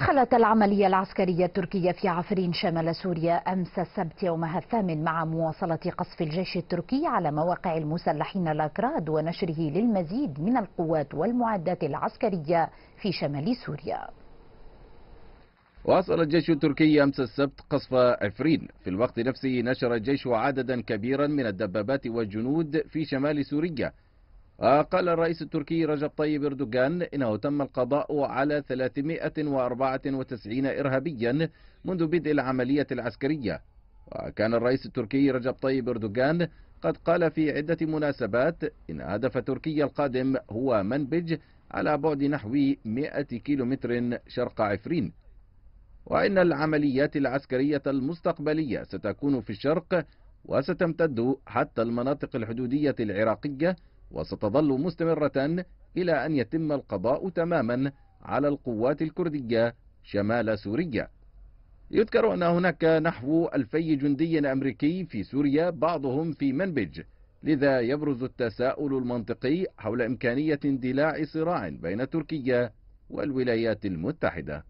دخلت العملية العسكرية التركية في عفرين شمال سوريا أمس السبت يومها الثامن مع مواصلة قصف الجيش التركي على مواقع المسلحين الأكراد ونشره للمزيد من القوات والمعدات العسكرية في شمال سوريا. واصل الجيش التركي أمس السبت قصف عفرين. في الوقت نفسه نشر الجيش عددا كبيرا من الدبابات والجنود في شمال سوريا. وقال الرئيس التركي رجب طيب إردوغان إنه تم القضاء على 394 ارهابيا منذ بدء العملية العسكرية. وكان الرئيس التركي رجب طيب إردوغان قد قال في عدة مناسبات إن هدف تركيا القادم هو منبج على بعد نحو 100 كيلومتر شرق عفرين. وإن العمليات العسكرية المستقبلية ستكون في الشرق وستمتد حتى المناطق الحدودية العراقية وستظل مستمرة إلى أن يتم القضاء تماما على القوات الكردية شمال سوريا. يذكر أن هناك نحو ألفي جندي أمريكي في سوريا بعضهم في منبج. لذا يبرز التساؤل المنطقي حول إمكانية اندلاع صراع بين تركيا والولايات المتحدة.